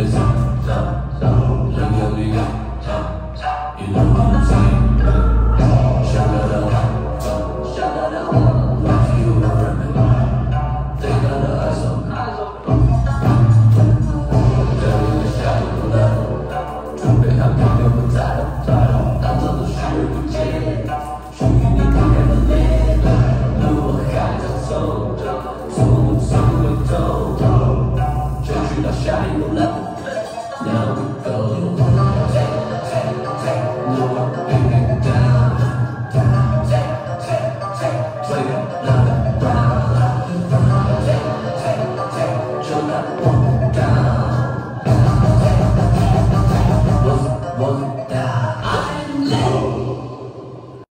is done. child level. Go. Take, take, take, no down. Down, take, take, take, play take, take, take, down. One, one.